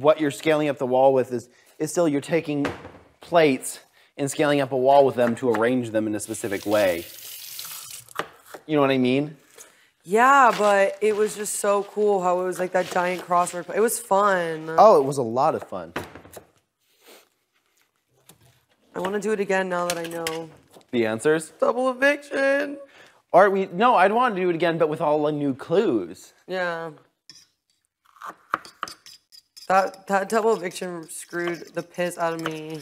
what you're scaling up the wall with is is still you're taking plates and scaling up a wall with them to arrange them in a specific way. You know what I mean? Yeah, but it was just so cool how it was like that giant crossword. It was fun. Oh, it was a lot of fun. I want to do it again now that I know. The answers? Double eviction. Or we no, I'd want to do it again, but with all the new clues. Yeah. That that double eviction screwed the piss out of me.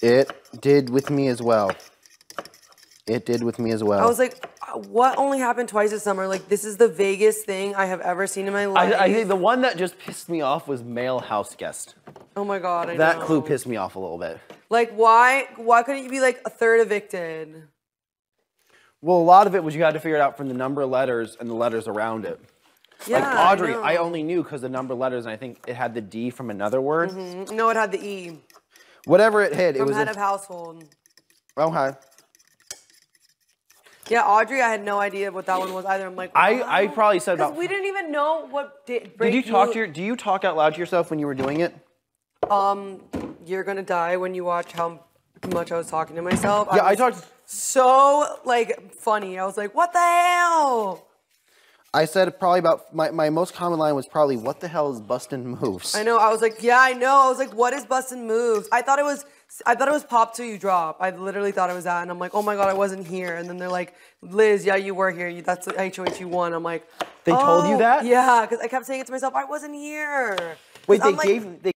It did with me as well. It did with me as well. I was like, what only happened twice this summer? Like, this is the vaguest thing I have ever seen in my life. I, I think the one that just pissed me off was male house guest. oh my god, I That know. clue pissed me off a little bit. Like, why? Why couldn't you be like a third evicted? Well, a lot of it was you had to figure it out from the number of letters and the letters around it. Yeah, like Audrey, know. I, only knew because the number letters, and I think it had the D from another word. No, it had the E Whatever it had, it was. head a- of household. hi. Yeah, Audrey, I had no idea what that one was either. I'm like, I, I probably said about. we didn't even know what did. did you talk to your? Do you talk out loud to yourself when you were doing it? Um, you're gonna die when you watch how much I was talking to myself. Yeah, I was talked. So like funny. I was like, what the hell? I said probably about my, my most common line was probably what the hell is bustin' moves? I know. I was like, yeah, I know. I was like, what is bustin' moves? I thought it was. I thought it was pop till you drop. I literally thought it was that, and I'm like, oh my god, I wasn't here. And then they're like, Liz, yeah, you were here. You, that's the HOH you won. I'm like, They told you "Oh, that? Yeah, because I kept saying it to myself. I wasn't here. Wait, 'Cause they I'm like- gave they